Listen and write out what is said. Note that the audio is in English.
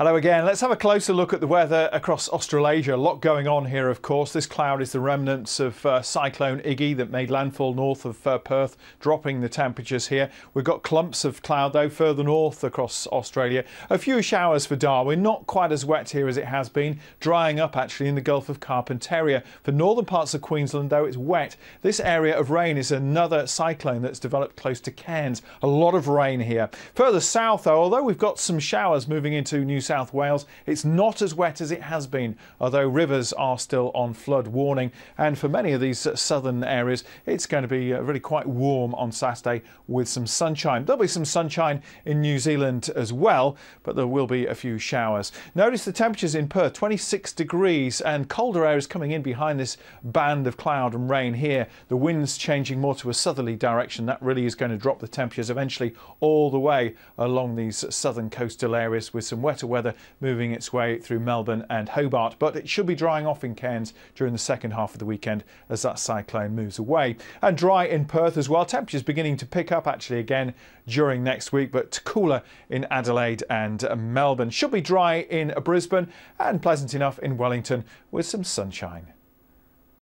Hello again. Let's have a closer look at the weather across Australasia. A lot going on here, of course. This cloud is the remnants of uh, Cyclone Iggy that made landfall north of uh, Perth, dropping the temperatures here. We've got clumps of cloud, though, further north across Australia. A few showers for Darwin, not quite as wet here as it has been, drying up actually in the Gulf of Carpentaria. For northern parts of Queensland, though, it's wet. This area of rain is another cyclone that's developed close to Cairns. A lot of rain here. Further south, though, although we've got some showers moving into New South Wales. It's not as wet as it has been, although rivers are still on flood warning. And for many of these southern areas, it's going to be uh, really quite warm on Saturday with some sunshine. There'll be some sunshine in New Zealand as well, but there will be a few showers. Notice the temperatures in Perth 26 degrees and colder air is coming in behind this band of cloud and rain here. The wind's changing more to a southerly direction. That really is going to drop the temperatures eventually all the way along these southern coastal areas with some wetter weather moving its way through Melbourne and Hobart, but it should be drying off in Cairns during the second half of the weekend as that cyclone moves away. And dry in Perth as well. Temperatures beginning to pick up actually again during next week, but cooler in Adelaide and Melbourne. Should be dry in Brisbane and pleasant enough in Wellington with some sunshine.